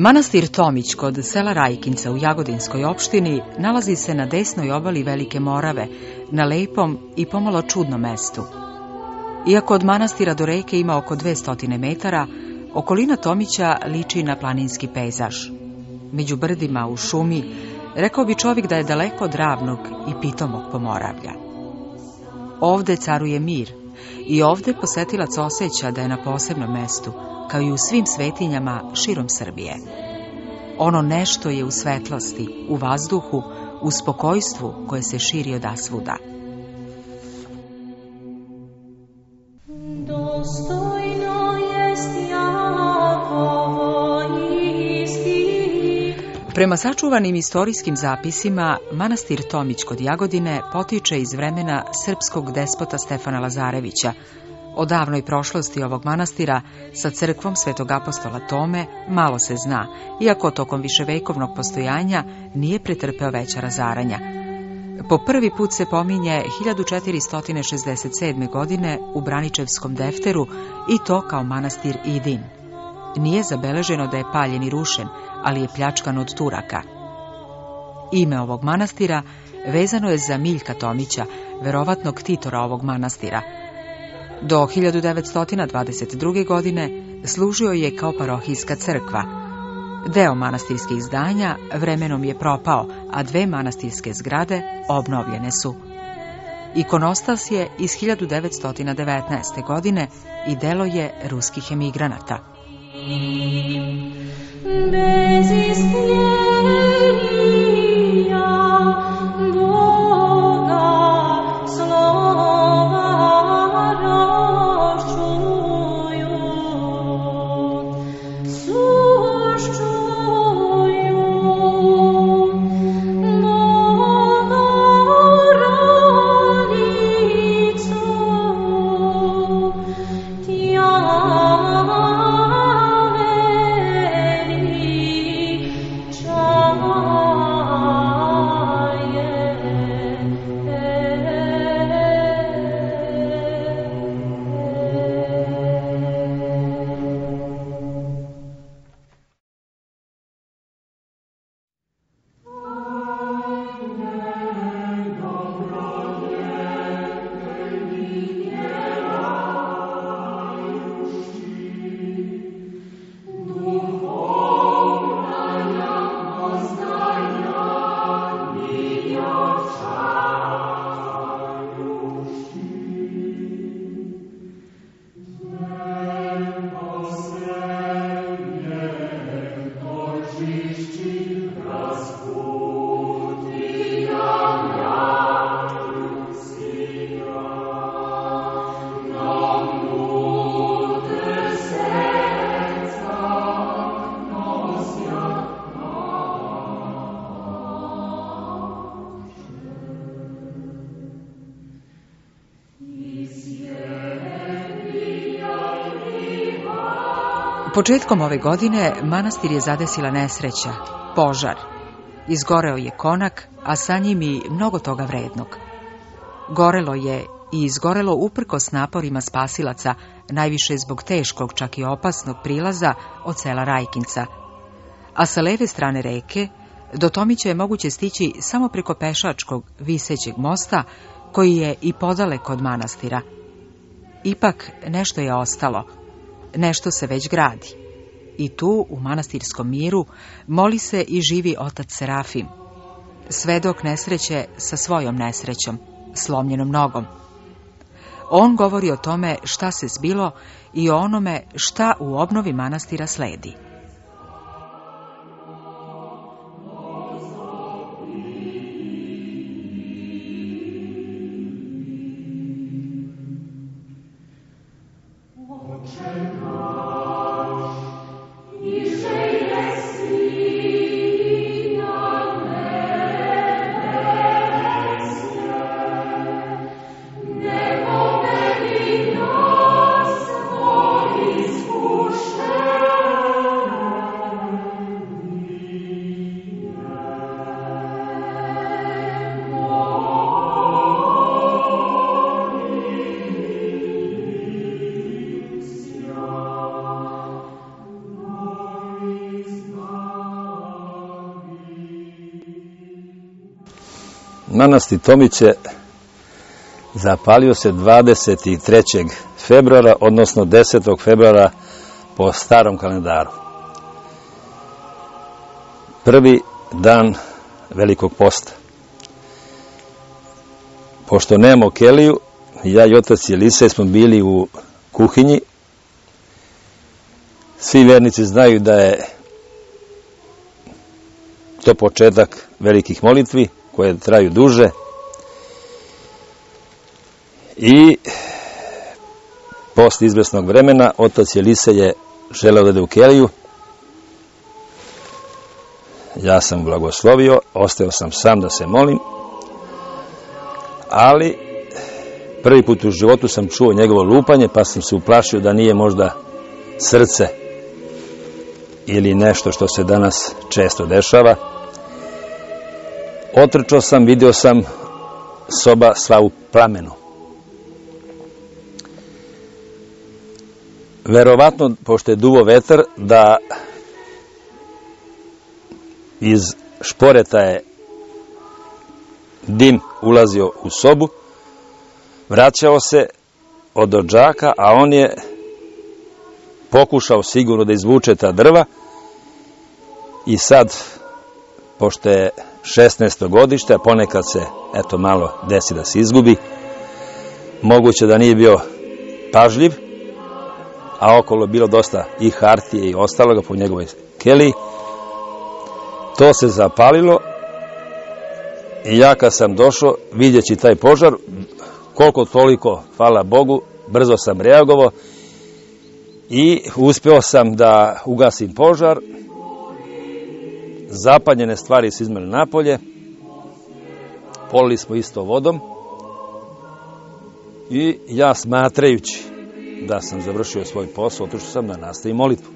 Manastir Tomić kod sela Rajkinca u Jagodinskoj opštini nalazi se na desnoj obali Velike Morave, na lepom i pomalo čudnom mestu. Iako od manastira do reke ima oko 200 metara, okolina Tomića liči na planinski pejzaž. Među brdima, u šumi, rekao bi čovjek da je daleko od ravnog i pitomog pomoravlja. Ovde caruje mir i ovde posetilac osjeća da je na posebnom mestu, kao i u svim svetinjama širom Srbije. Ono nešto je u svetlosti, u vazduhu, u spokojstvu koje se širi od asvuda. Prema sačuvanim istorijskim zapisima, manastir Tomić kod Jagodine potiče iz vremena srpskog despota Stefana Lazarevića, o davnoj prošlosti ovog manastira sa crkvom Svetog apostola Tome malo se zna, iako tokom viševekovnog postojanja nije pretrpeo veća razaranja. Po prvi put se pominje 1467. godine u Braničevskom defteru i to kao manastir Idin. Nije zabeleženo da je paljen i rušen, ali je pljačkan od Turaka. Ime ovog manastira vezano je za Miljka Tomića, verovatnog titora ovog manastira, do 1922. godine služio je kao parohijska crkva. Deo manastirskih zdanja vremenom je propao, a dve manastirske zgrade obnovljene su. Ikonostas je iz 1919. godine i delo je ruskih emigranata. Bez Početkom ove godine manastir je zadesila nesreća, požar. Izgoreo je konak, a sa njim i mnogo toga vrednog. Gorelo je i izgorelo uprkos naporima spasilaca, najviše zbog teškog, čak i opasnog prilaza od sela Rajkinca. A sa leve strane reke, do Tomića je moguće stići samo preko pešačkog, visećeg mosta, koji je i podaleko od manastira. Ipak nešto je ostalo – nešto se već gradi. I tu, u manastirskom miru, moli se i živi otac Serafim. Svedok nesreće sa svojom nesrećom, slomljenom nogom. On govori o tome šta se zbilo i o onome šta u obnovi manastira sledi. Manasti Tomiće zapalio se 23. februara, odnosno 10. februara po starom kalendaru. Prvi dan velikog posta. Pošto nemamo keliju, ja i otac Jelise smo bili u kuhinji. Svi vernici znaju da je to početak velikih molitvi koje traju duže. I posle izvesnog vremena otac je želeo da ide u keliju. Ja sam blagoslovio, ostao sam sam da se molim, ali prvi put u životu sam čuo njegovo lupanje, pa sam se uplašio da nije možda srce ili nešto što se danas često dešava. Otrčao sam, vidio sam soba sva u plamenu. Verovatno, pošto je duvo vetar, da iz šporeta je dim ulazio u sobu, vraćao se od ođaka, a on je pokušao sigurno da izvuče ta drva i sad, pošto je 16. godište, a ponekad se, eto, malo desi da se izgubi, moguće da nije bio pažljiv, a okolo bilo dosta i hartije i ostaloga po njegovoj keliji, to se zapalilo i ja kad sam došao, vidjeći taj požar, koliko toliko, hvala Bogu, brzo sam reagovao i uspeo sam da ugasim požar, zapaljene stvari su izmeli napolje, polili smo isto vodom i ja smatrajući da sam završio svoj posao, otišao sam da nastavim molitvu.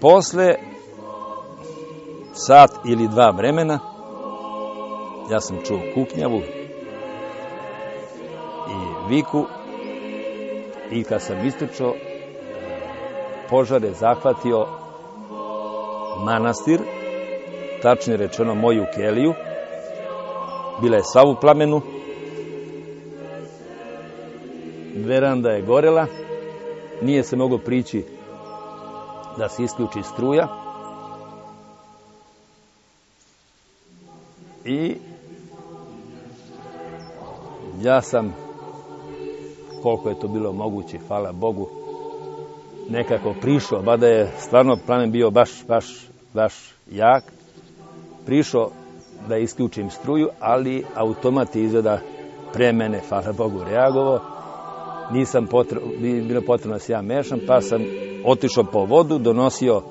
Posle sat ili dva vremena ja sam čuo kuknjavu i viku i kad sam istrčao požar je zahvatio manastir, tačnije rečeno moju keliju, bila je sva u plamenu, veranda je gorela, nije se moglo prići da se isključi struja i ja sam koliko je to bilo moguće, hvala Bogu, nekako prišao, bada je stvarno plamen bio baš, baš, baš jak, prišao da isključim struju, ali automat je izgleda pre mene, hvala Bogu, reagovao. Nisam potrebno, bilo potrebno da se ja mešam, pa sam otišao po vodu, donosio,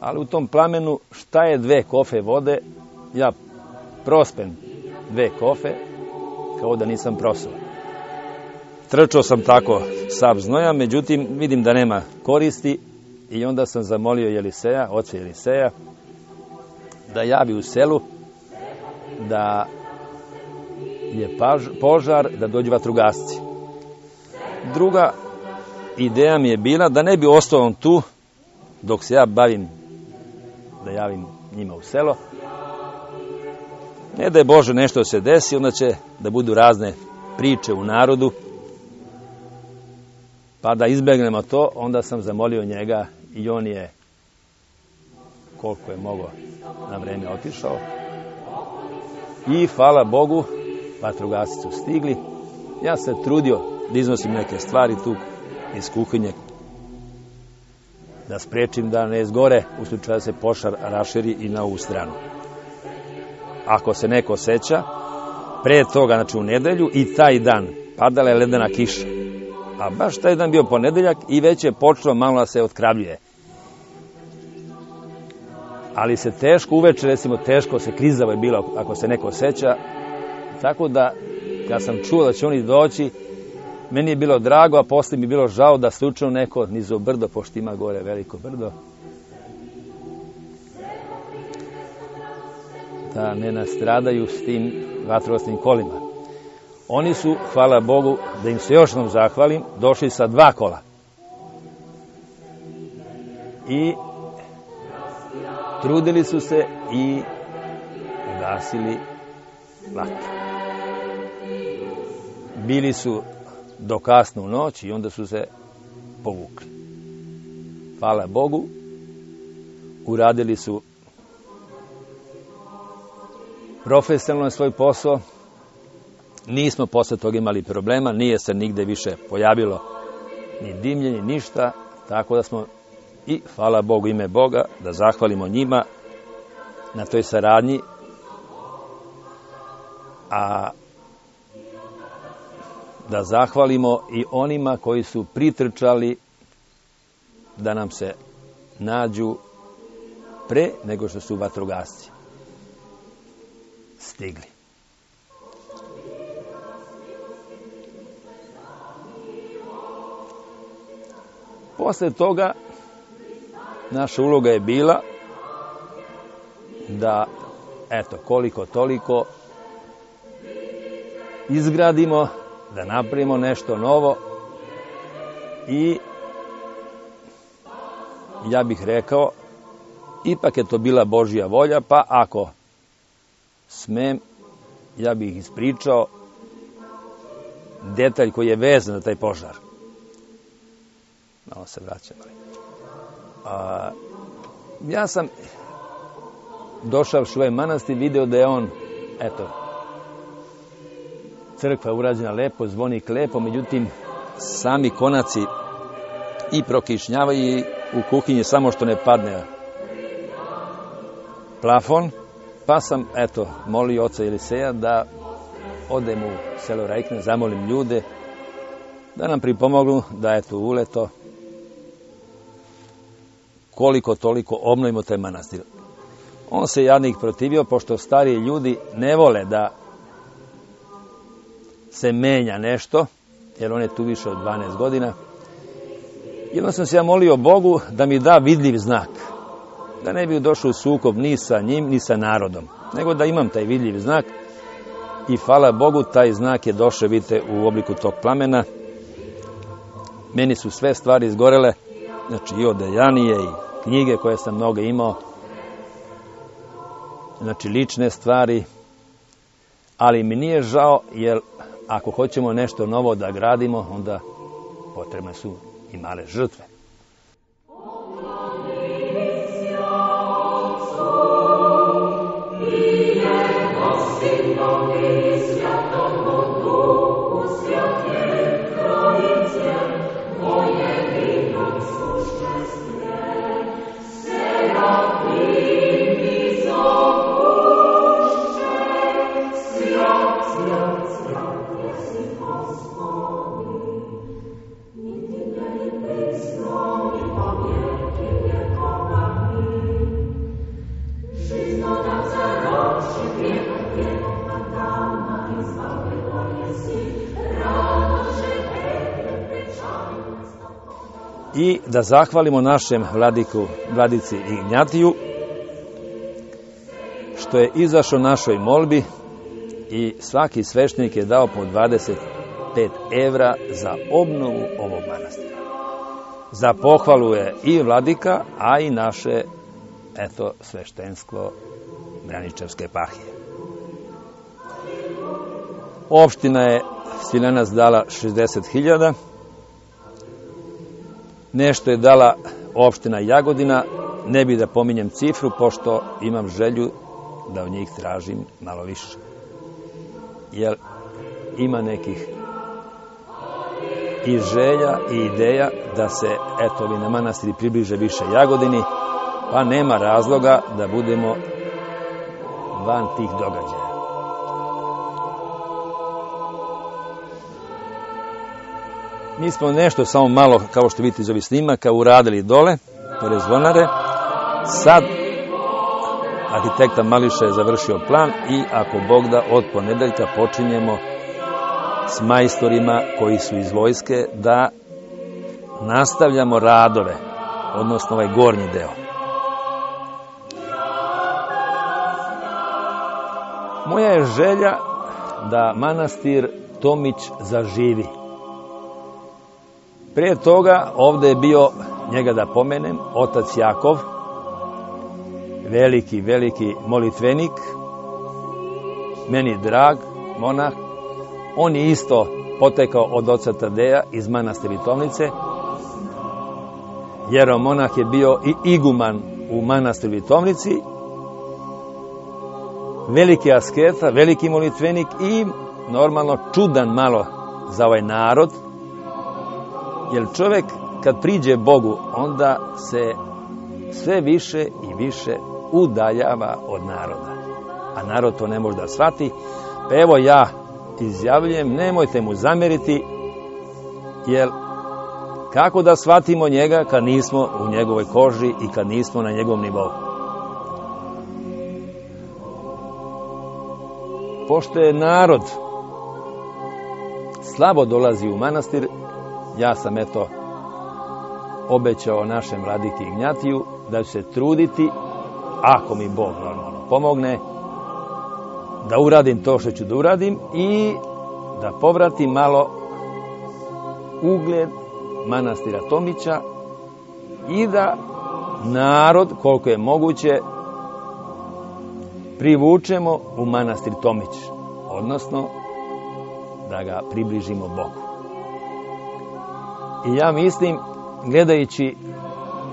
ali u tom plamenu šta je dve kofe vode, ja prospen dve kofe, kao da nisam prosao. Trčao sam tako sav znoja, međutim vidim da nema koristi i onda sam zamolio Jeliseja, oca Jeliseja, da javi u selu da je paž, požar, da dođu vatrugasci. Druga ideja mi je bila da ne bi ostao on tu dok se ja bavim da javim njima u selo. Ne da je Bože nešto se desi, onda će da budu razne priče u narodu, Pa da izbegnemo to, onda sam zamolio njega i on je koliko je mogo na vreme otišao. I hvala Bogu, vatrogasci su stigli. Ja se trudio da iznosim neke stvari tu iz kuhinje, da sprečim da ne izgore u slučaju da se pošar raširi i na ovu stranu. Ako se neko seća, pre toga, znači u nedelju i taj dan padala je ledena kiša a baš taj dan bio ponedeljak i već je počelo malo da se otkravljuje. Ali se teško uveče, recimo teško se klizavo je bilo, ako se neko seća, tako da, kad sam čuo da će oni doći, meni je bilo drago, a posle mi je bilo žao da slučajno neko nizo brdo, pošto ima gore veliko brdo, da ne nastradaju s tim vatrosnim kolima. Oni su, hvala Bogu, da im se još nam zahvalim, došli sa dva kola. I trudili su se i ugasili vatru. Bili su do kasnu noć i onda su se povukli. Hvala Bogu, uradili su profesionalno svoj posao, nismo posle toga imali problema, nije se nigde više pojavilo ni dimljenje, ništa, tako da smo i, hvala Bogu, ime Boga, da zahvalimo njima na toj saradnji, a da zahvalimo i onima koji su pritrčali da nam se nađu pre nego što su vatrogasci stigli. Posle toga naša uloga je bila da, eto, koliko toliko izgradimo, da napravimo nešto novo i ja bih rekao, ipak je to bila Božja volja, pa ako smem, ja bih ispričao detalj koji je vezan na taj požar. Malo se vraćam. A, ja sam došao u ovaj manastir, video da je on, eto, crkva urađena lepo, zvonik lepo, međutim, sami konaci i prokišnjavaju i u kuhinji samo što ne padne plafon, pa sam, eto, molio oca Eliseja da odem u selo Rajkne, zamolim ljude da nam pripomognu da, eto, uleto koliko toliko obnovimo taj manastir. On se jadnik protivio, pošto stariji ljudi ne vole da se menja nešto, jer on je tu više od 12 godina. Onda sam se ja molio Bogu da mi da vidljiv znak. Da ne bi došao u sukob ni sa njim, ni sa narodom. Nego da imam taj vidljiv znak. I hvala Bogu, taj znak je došao, vidite, u obliku tog plamena. Meni su sve stvari izgorele, znači i odejanije i knjige koje sam mnogo imao, znači lične stvari, ali mi nije žao, jer ako hoćemo nešto novo da gradimo, onda potrebne su i male žrtve. I da zahvalimo našem vladiku, vladici Ignjatiju što je izašao našoj molbi i svaki sveštenik je dao po 25 evra za obnovu ovog manastira. Za pohvalu je i vladika, a i naše eto, sveštenstvo Braničevske parhije. Opština je Sviljenac dala 60.000, Nešto je dala opština Jagodina, ne bi da pominjem cifru, pošto imam želju da od njih tražim malo više. Jer ima nekih i želja i ideja da se, eto, ovi na manastiri približe više Jagodini, pa nema razloga da budemo van tih događaja. Mi smo nešto samo malo, kao što vidite iz ovih snimaka, uradili dole, pored zvonare. Sad arhitekta Mališa je završio plan i ako Bog da od ponedeljka počinjemo s majstorima koji su iz vojske da nastavljamo radove, odnosno ovaj gornji deo. Moja je želja da manastir Tomić zaživi. Prije toga ovde je bio, njega da pomenem, otac Jakov, veliki, veliki molitvenik, meni drag monah. On je isto potekao od oca Tadeja iz manastira Vitovnice. Jeromonah je bio i iguman u manastiru Vitovnici. Veliki asketa, veliki molitvenik i normalno čudan malo za ovaj narod. Jer čovek kad priđe Bogu, onda se sve više i više udaljava od naroda. A narod to ne može da shvati. Pa evo ja izjavljujem, nemojte mu zameriti, jer kako da shvatimo njega kad nismo u njegovoj koži i kad nismo na njegovom nivou. Pošto je narod slabo dolazi u manastir, ja sam eto obećao našem vladiki Ignjatiju da ću se truditi, ako mi Bog normalno pomogne, da uradim to što ću da uradim i da povratim malo ugled manastira Tomića i da narod, koliko je moguće, privučemo u manastir Tomić, odnosno da ga približimo Bogu. I ja mislim, gledajući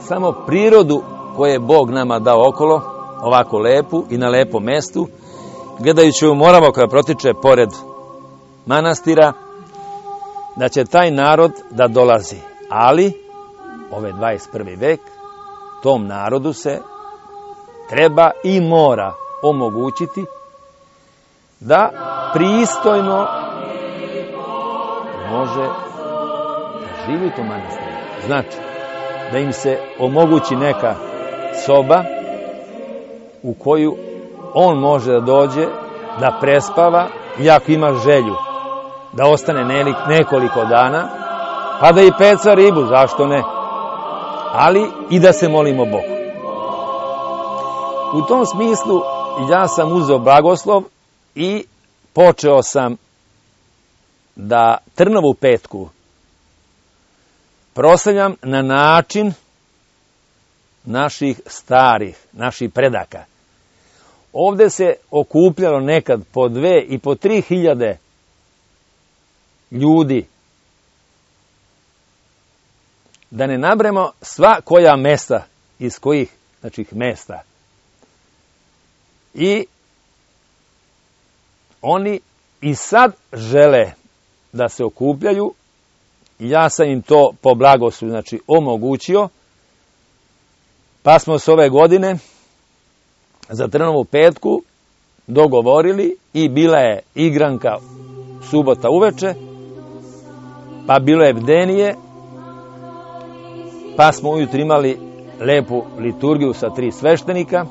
samo prirodu koje je Bog nama dao okolo, ovako lepu i na lepom mestu, gledajući u Moravo koja protiče pored manastira, da će taj narod da dolazi. Ali, ove 21. vek, tom narodu se treba i mora omogućiti da pristojno može živi u tom manastiru. Znači, da im se omogući neka soba u koju on može da dođe, da prespava, i ako ima želju da ostane nekoliko dana, pa da i peca ribu, zašto ne? Ali i da se molimo Bogu. U tom smislu ja sam uzeo blagoslov i počeo sam da Trnovu petku proslavljam na način naših starih, naših predaka. Ovde se okupljalo nekad po dve i po tri hiljade ljudi. Da ne nabremo sva koja mesta, iz kojih, znači mesta. I oni i sad žele da se okupljaju, ja sam im to po blagosu, znači, omogućio, pa smo s ove godine za Trnovu petku dogovorili i bila je igranka subota uveče, pa bilo je bdenije, pa smo ujutro imali lepu liturgiju sa tri sveštenika,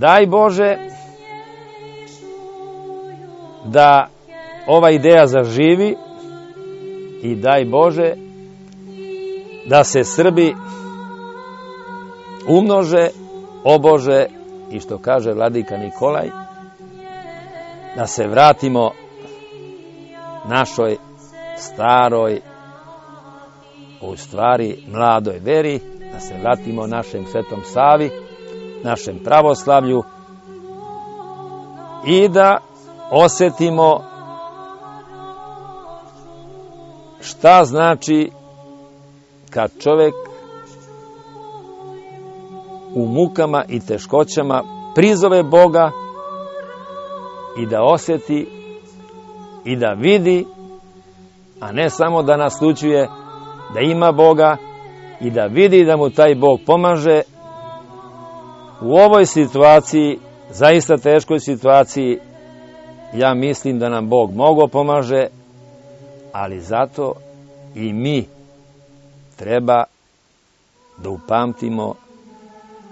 Daj Bože da ova ideja zaživi i daj Bože da se Srbi umnože, obože i što kaže vladika Nikolaj, da se vratimo našoj staroj, u stvari mladoj veri, da se vratimo našem svetom Savi, našem pravoslavlju i da osetimo šta znači kad čovek u mukama i teškoćama prizove Boga i da oseti i da vidi, a ne samo da naslučuje da ima Boga i da vidi da mu taj Bog pomaže u ovoj situaciji, zaista teškoj situaciji, ja mislim da nam Bog mnogo pomaže, ali zato i mi treba da upamtimo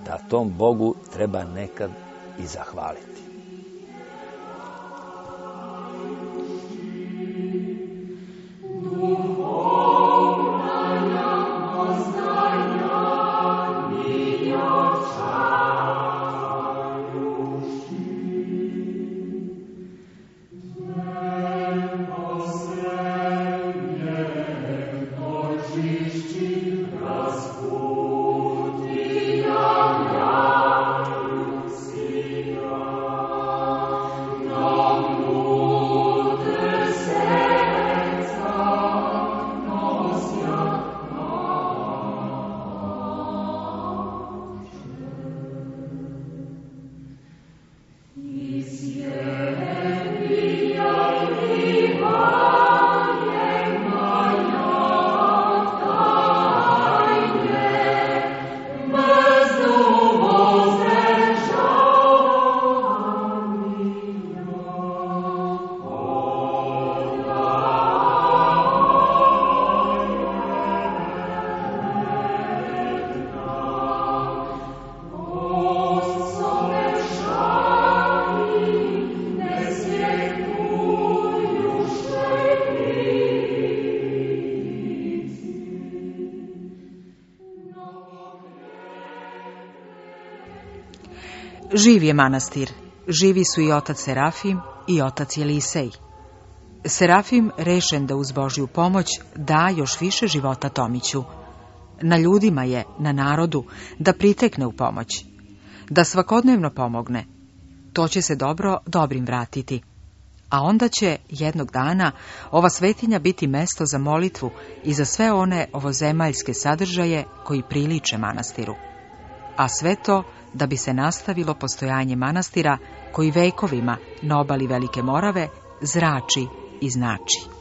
da tom Bogu treba nekad i zahvaliti. Živ je manastir, živi su i otac Serafim i otac Jelisej. Serafim rešen da uz Božju pomoć da još više života Tomiću. Na ljudima je, na narodu, da pritekne u pomoć, da svakodnevno pomogne. To će se dobro dobrim vratiti. A onda će, jednog dana, ova svetinja biti mesto za molitvu i za sve one ovozemaljske sadržaje koji priliče manastiru. A sve to da bi se nastavilo postojanje manastira koji vekovima na obali Velike Morave zrači i znači.